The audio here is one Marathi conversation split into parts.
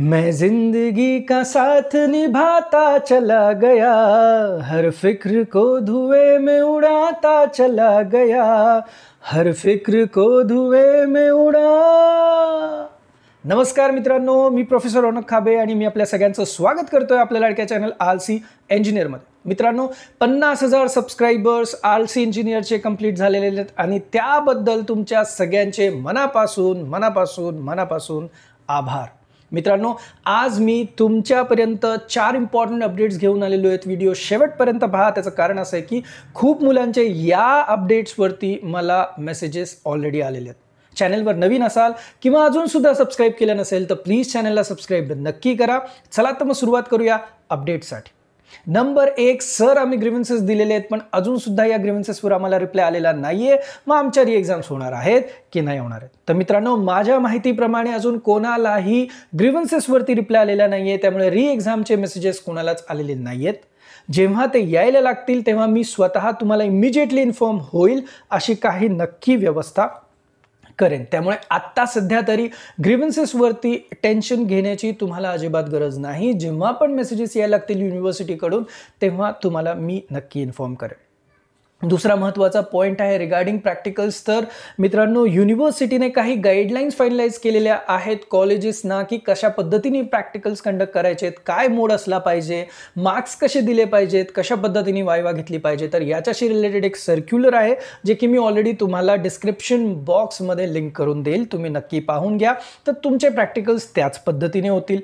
मैं जिंदगी का साथ निभाता चला गया हर फिक्र को धुएं में उड़ाता चला गया हर फिक्र को धुएं में उडा। नमस्कार मित्रांनो मी प्रोफेसर रौनक खाबे आणि मी आपल्या सगळ्यांचं स्वागत करतोय आपल्या लाडक्या चॅनल आलसी इंजिनियरमध्ये मित्रांनो पन्नास हजार सबस्क्रायबर्स आलसी इंजिनियरचे कंप्लीट झालेले आहेत आणि त्याबद्दल तुमच्या सगळ्यांचे मनापासून मनापासून मनापासून आभार. मित्रांनो आज मी तुमच्यापर्यंत चार इम्पॉर्टंट अपडेट्स घेऊन आलेलो आहेत. व्हिडिओ शेवटपर्यंत पहा. त्याचं कारण असं आहे की खूप मुलांचे या अपडेट्सवरती मला मेसेजेस ऑलरेडी आलेले आहेत. चॅनलवर नवीन असाल किंवा अजूनसुद्धा सबस्क्राईब केलं नसेल तर प्लीज चॅनलला सबस्क्राईब नक्की करा. चला तर मग सुरुवात करूया अपडेटसाठी नंबर एक सर आम्ही ग्रीव्हन्सेस दिलेले आहेत पण अजून सुद्धा या ग्रीव्हन्सेसवर आम्हाला रिप्लाय आलेला नाहीये. मग आमच्या रिएक्झाम्स होणार आहेत की नाही होणार आहेत? तर मित्रांनो माझ्या माहितीप्रमाणे अजून कोणालाही ग्रीव्हन्सेसवरती रिप्लाय आलेला नाहीये त्यामुळे रिएक्झामचे मेसेजेस कोणालाच आलेले नाहीयेत. जेव्हा ते यायला लागतील तेव्हा मी स्वतः तुम्हाला इमिजिएटली इन्फॉर्म होईल अशी काही नक्की व्यवस्था करेन. त्यामुळे आत्ता सध्या तरी ग्रीव्हन्सेसवरती टेन्शन घेण्याची तुम्हाला अजिबात गरज नाही. जेव्हा पण मेसेजेस यायला लागतील युनिव्हर्सिटीकडून तेव्हा तुम्हाला मी नक्की इन्फॉर्म करेन. दुसरा महत्त्वाचा पॉईंट आहे रिगार्डिंग प्रॅक्टिकल्स तर मित्रांनो युनिव्हर्सिटीने काही गाईडलाईन्स फायनलाइज केलेल्या आहेत. कॉलेजेसना की कशा पद्धतीने प्रॅक्टिकल्स कंडक्ट करायचे आहेत? काय मोड असला पाहिजे? मार्क्स कसे दिले पाहिजेत? कशा पद्धतीने वायवा घेतली पाहिजे? तर याच्याशी रिलेटेड एक सर्क्युलर आहे जे की मी ऑलरेडी तुम्हाला डिस्क्रिप्शन बॉक्समध्ये लिंक करून देईल. तुम्ही नक्की पाहून घ्या. तर तुमचे प्रॅक्टिकल्स त्याच पद्धतीने होतील.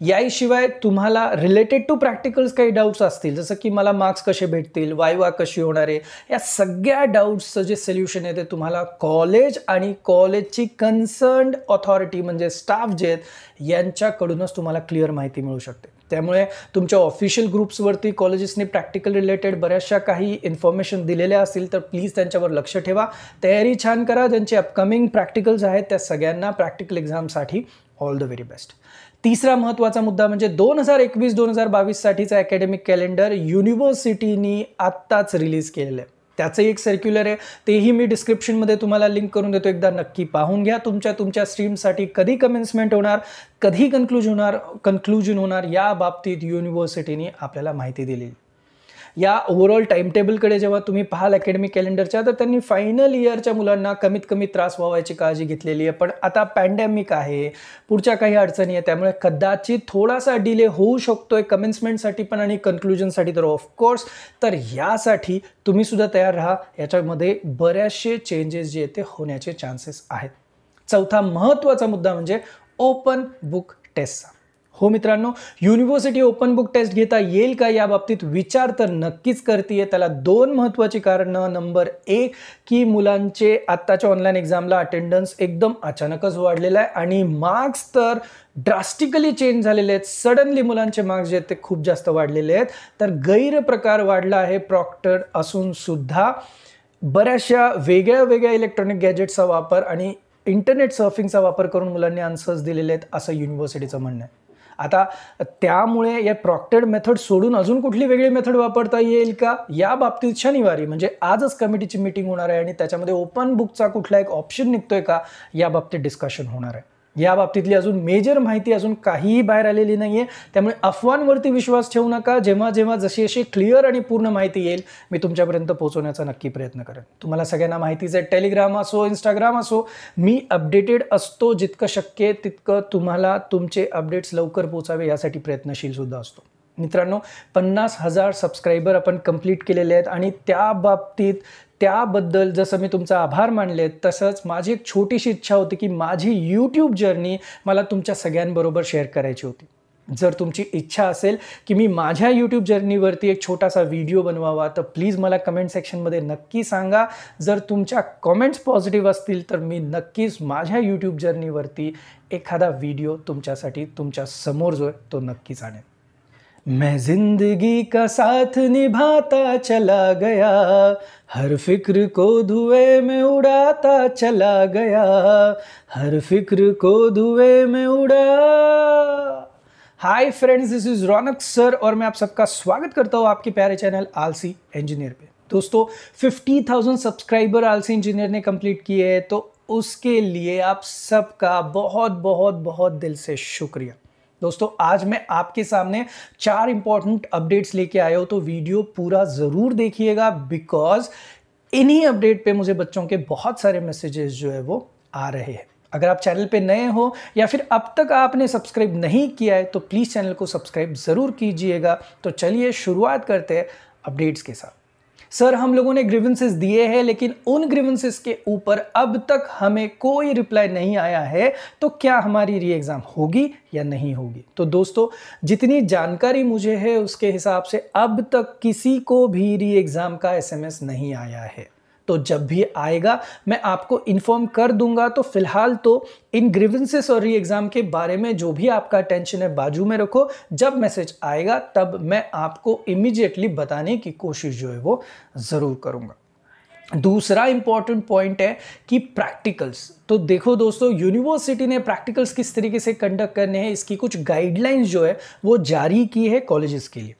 याशिवाय तुम्हाला रिलेटेड टू प्रॅक्टिकल्स काही डाऊट्स असतील जसं की मला मार्क्स कसे भेटतील वायवा कशी होणार आहे या सगळ्या डाऊट्सचं जे सोल्युशन आहे ते तुम्हाला कॉलेज आणि कॉलेजची कन्सर्न्ड ऑथॉरिटी म्हणजे स्टाफ जे आहेत यांच्याकडूनच तुम्हाला क्लिअर माहिती मिळू शकते. त्यामुळे तुमच्या ऑफिशियल ग्रुप्सवरती कॉलेजेसने प्रॅक्टिकल रिलेटेड बऱ्याचशा काही इन्फॉर्मेशन दिलेल्या असतील तर प्लीज त्यांच्यावर लक्ष ठेवा. तयारी छान करा ज्यांचे अपकमिंग प्रॅक्टिकल्स आहेत त्या सगळ्यांना प्रॅक्टिकल एक्झामसाठी ऑल द व्हेरी बेस्ट तिसरा महत्त्वाचा मुद्दा म्हणजे दोन हजार एकवीस दोन हजार बावीससाठीचा अकॅडमिक कॅलेंडर युनिव्हर्सिटीनी आत्ताच रिलीज केलेलं आहे. त्याचंही एक सर्क्युलर आहे. तेही मी डिस्क्रिप्शनमध्ये तुम्हाला लिंक करून देतो. एकदा नक्की पाहून घ्या. तुमच्या तुमच्या स्ट्रीमसाठी कधी कमेन्समेंट होणार कधी कन्क्लूजन होणार कन्क्लुजन होणार या बाबतीत युनिव्हर्सिटीने आपल्याला माहिती दिली या ओव्हरऑल टाईमटेबलकडे जेव्हा तुम्ही पाहाल अकॅडमिक कॅलेंडरच्या तर त्यांनी फायनल इयरच्या मुलांना कमीत कमी त्रास व्हावायची काळजी घेतलेली आहे. पण आता पॅन्डेमिक आहे पुढच्या काही अडचणी आहे त्यामुळे कदाचित थोडासा डिले होऊ शकतो आहे कमेन्समेंटसाठी पण आणि कन्क्लुजनसाठी तर ऑफकोर्स तर यासाठी तुम्हीसुद्धा तयार राहा याच्यामध्ये बऱ्याचशे चेंजेस जे आहेत ते होण्याचे चान्सेस आहेत. चौथा महत्त्वाचा मुद्दा म्हणजे ओपन बुक टेस्टचा हो मित्रांनो युनिव्हर्सिटी ओपन बुक टेस्ट घेता येईल का या बाबतीत विचार तर नक्कीच करते त्याला दोन महत्त्वाची कारणं. नंबर एक की मुलांचे आत्ताच्या ऑनलाईन एक्झामला अटेंडन्स एकदम अचानकच वाढलेला आहे. आणि मार्क्स तर ड्रास्टिकली चेंज झालेले आहेत. सडनली मुलांचे मार्क्स जे आहेत ते खूप जास्त वाढलेले आहेत. तर गैरप्रकार वाढला आहे. प्रॉक्टर असून सुद्धा बऱ्याचशा वेगळ्या वेगळ्या इलेक्ट्रॉनिक गॅजेट्सचा वापर आणि इंटरनेट सर्फिंगचा वापर करून मुलांनी आन्सर्स दिलेले आहेत असं युनिव्हर्सिटीचं म्हणणं आहे. आता त्यामुळे या प्रॉक्टेड मेथड सोडून अजून कुठली वेगळी मेथड वापरता येईल का? या बाबतीत शनिवारी म्हणजे आजच कमिटीची मीटिंग होणार आहे आणि त्याच्यामध्ये ओपन बुकचा कुठला एक ऑप्शन निघतोय का? या बाबतीत डिस्कशन होणार आहे. या बाबतीतली अजून मेजर माहिती अजून काहीही बाहेर आलेली नाही आहे त्यामुळे अफवांवरती विश्वास ठेवू नका. जेव्हा जेव्हा जशी अशी क्लिअर आणि पूर्ण माहिती येईल मी तुमच्यापर्यंत पोहोचवण्याचा नक्की प्रयत्न करेन. तुम्हाला सगळ्यांना माहितीच आहे टेलिग्राम असो इंस्टाग्राम असो मी अपडेटेड असतो जितकं शक्य तितकं तुम्हाला तुमचे अपडेट्स लवकर पोचावे यासाठी प्रयत्नशील सुद्धा असतो. मित्रांनो पन्नास हजार सबस्क्रायबर आपण कंप्लीट केलेले आहेत आणि त्या बाबतीत त्याबद्दल जसं मी तुमचा आभार मानले तसंच माझी एक छोटीशी इच्छा होती की माझी यूट्यूब जर्नी मला तुमच्या सगळ्यांबरोबर शेअर करायची होती. जर तुमची इच्छा असेल की मी माझ्या यूट्यूब जर्नीवरती एक छोटासा व्हिडिओ बनवावा तर प्लीज मला कमेंट सेक्शनमध्ये नक्की सांगा. जर तुमच्या कमेंट्स पॉझिटिव्ह असतील तर मी नक्कीच माझ्या यूट्यूब जर्नीवरती एखादा व्हिडिओ तुमच्यासाठी तुमच्यासमोर जो आहे तो नक्कीच आणेन. मैं ज़िंदगी का साथ निभाता चला गया हर फ़िक्र को धुएँ में उड़ाता चला गया हर फ़िक्र को धुएँ में उड़ा। Hi friends this is Raunak sir और मैं आप सबका स्वागत करता हूँ आपके प्यारे चैनल आलसी इंजीनियर पे। दोस्तों 50,000 सब्सक्राइबर आलसी इंजीनियर ने कंप्लीट किए हैं तो उसके लिए आप सबका बहुत बहुत बहुत दिल से शुक्रिया। दोस्तों, आज मैं आपके सामने चार इंपॉर्टेंट अपडेट्स लेके आया हूँ तो वीडियो पूरा ज़रूर देखिएगा बिकॉज़ इन्हीं अपडेट पे मुझे बच्चों के बहुत सारे मैसेजेस जो है वो आ रहे हैं। अगर आप चैनल पे नए हो या फिर अब तक आपने सब्सक्राइब नहीं किया है तो प्लीज़ चैनल को सब्सक्राइब ज़रूर कीजिएगा। तो चलिए शुरुआत करते हैं अपडेट्स के साथ। सर, हम लोगों ने ग्रीवेंसेस दिए हैं, लेकिन उन ग्रीवेंसेस के ऊपर अब तक हमें कोई रिप्लाई नहीं आया है तो क्या हमारी री एग्ज़ाम होगी या नहीं होगी? तो दोस्तों, जितनी जानकारी मुझे है, उसके हिसाब से अब तक किसी को भी री एग्ज़ाम का एसएमएस नहीं आया है। तो जब भी आएगा, मैं आपको इन्फॉर्म कर दूँगा। तो फ़िलहाल तो इन ग्रीवेंसेस और री एग्ज़ाम के बारे में जो भी आपका टेंशन है, बाजू में रखो। जब मैसेज आएगा, तब मैं आपको इमीडिएटली बताने की कोशिश जो है वो ज़रूर करूँगा। दूसरा इंपॉर्टेंट पॉइंट है कि प्रैक्टिकल्स तो देखो दोस्तों यूनिवर्सिटी ने प्रैक्टिकल्स किस तरीके से कंडक्ट करने हैं, इसकी कुछ गाइडलाइंस जो है, वो जारी की है कॉलेजेस के लिए।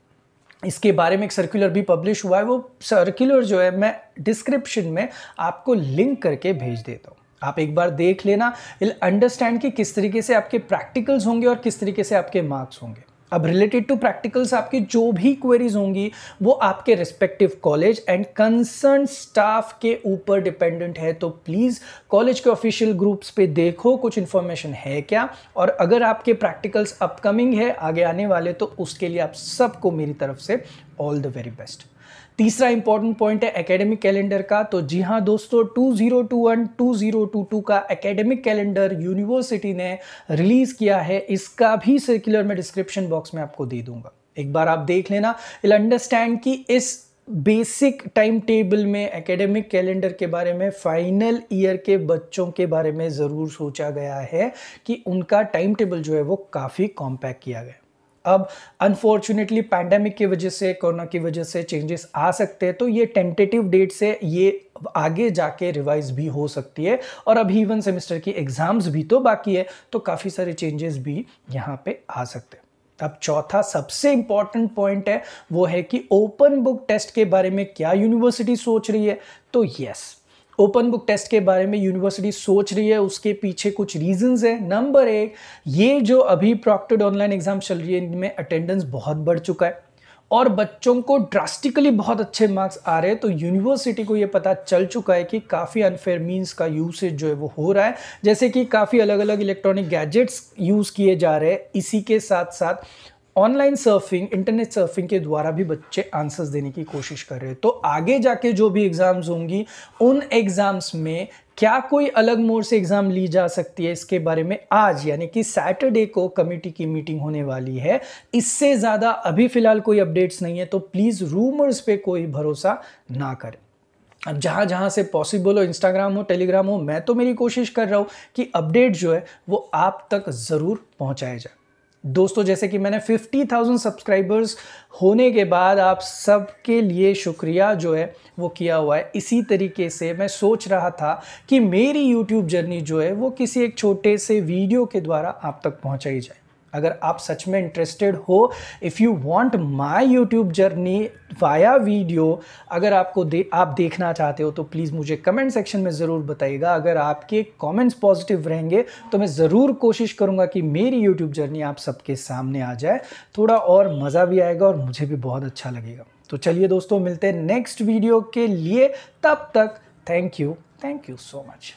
इसके बारे में एक सर्कुलर भी पब्लिश हुआ है, वो सर्कुलर जो है, मैं डिस्क्रिप्शन में आपको लिंक करके भेज देता हूँ। आप एक बार देख लेना अंडरस्टैंड कि किस तरीके से आपके प्रैक्टिकल्स होंगे और किस तरीके से आपके मार्क्स होंगे। अब रिलेटेड टू प्रैक्टिकल्स आपकी जो भी क्वेरीज होंगी, वो आपके respective college and concern staff के ऊपर डिपेंडेंट है। तो प्लीज़ कॉलेज के ऑफिशियल ग्रुप्स पे देखो कुछ इन्फॉर्मेशन है क्या। और अगर आपके प्रैक्टिकल्स अपकमिंग है, आगे आने वाले तो उसके लिए आप सबको मेरी तरफ़ से ऑल द वेरी बेस्ट तीसरा इंपॉर्टेंट पॉइंट है एकेडमिक कैलेंडर का। तो जी हाँ दोस्तों 2021 2022 का एकेडमिक कैलेंडर यूनिवर्सिटी ने रिलीज़ किया है। इसका भी सर्कुलर मैं डिस्क्रिप्शन बॉक्स में आपको दे दूँगा। एक बार आप देख लेना। इल अंडरस्टैंड कि इस बेसिक टाइम टेबल में एकेडमिक कैलेंडर के बारे में फाइनल ईयर के बच्चों के बारे में ज़रूर सोचा गया है कि उनका टाइम टेबल जो है वो काफ़ी कॉम्पैक्ट किया गया। अब अनफॉर्चुनेटली पैंडेमिक की वजह से कोरोना की वजह से चेंजेस आ सकते हैं तो ये टेंटेटिव डेट से ये आगे जाके रिवाइज भी हो सकती है और अभी इवन सेमेस्टर की एग्ज़ाम्स भी तो बाकी है तो काफ़ी सारे चेंजेस भी यहाँ पे आ सकते हैं। अब चौथा सबसे इंपॉर्टेंट पॉइंट है, वो है कि ओपन बुक टेस्ट के बारे में क्या यूनिवर्सिटी सोच रही है तो यस ओपन बुक टेस्ट के बारे में यूनिवर्सिटी सोच रही है, उसके पीछे कुछ रीजंस है। नंबर एक, ये जो अभी प्रॉक्टेड ऑनलाइन एग्ज़ाम चल रही है, इनमें अटेंडेंस बहुत बढ़ चुका है। और बच्चों को ड्रास्टिकली बहुत अच्छे मार्क्स आ रहे हैं तो यूनिवर्सिटी को ये पता चल चुका है कि काफ़ी अनफेयर मीन्स का यूसेज जो है वो हो रहा है। जैसे कि काफ़ी अलग अलग इलेक्ट्रॉनिक गैजेट्स यूज़ किए जा रहे हैं, इसी के साथ साथ ऑनलाइन सर्फिंग, इंटरनेट सर्फिंग के द्वारा भी बच्चे आंसर्स देने की कोशिश कर रहे हैं। तो आगे जाके जो भी एग्ज़ाम्स होंगी, उन एग्ज़ाम्स में क्या कोई अलग मोड से एग्ज़ाम ली जा सकती है, इसके बारे में आज, यानी कि सैटरडे को कमेटी की मीटिंग होने वाली है। इससे ज़्यादा अभी फ़िलहाल कोई अपडेट्स नहीं है तो प्लीज़ रूमर्स पे कोई भरोसा ना करें। अब जहाँ जहाँ से पॉसिबल हो इंस्टाग्राम हो टेलीग्राम हो, मैं तो मेरी कोशिश कर रहा हूँ कि अपडेट जो है, वो आप तक ज़रूर पहुँचाया जाए। दोस्तों जैसे कि मैंने 50,000 सब्सक्राइबर्स होने के बाद आप सबके लिए शुक्रिया जो है वो किया हुआ है। इसी तरीके से मैं सोच रहा था कि मेरी यूट्यूब जर्नी जो है वो किसी एक छोटे से वीडियो के द्वारा आप तक पहुंचाई जाए। अगर आप सच में इंटरेस्टेड हो if you want my YouTube journey via video अगर आपको दे, आप देखना चाहते हो तो प्लीज़ मुझे कमेंट सेक्शन में ज़रूर बताइएगा। अगर आपके कमेंट्स पॉजिटिव रहेंगे तो मैं ज़रूर कोशिश करूँगा कि मेरी यूट्यूब जर्नी आप सबके सामने आ जाए। थोड़ा और मज़ा भी आएगा और मुझे भी बहुत अच्छा लगेगा। तो चलिए दोस्तों, मिलते हैं नेक्स्ट वीडियो के लिए। तब तक thank you thank you so much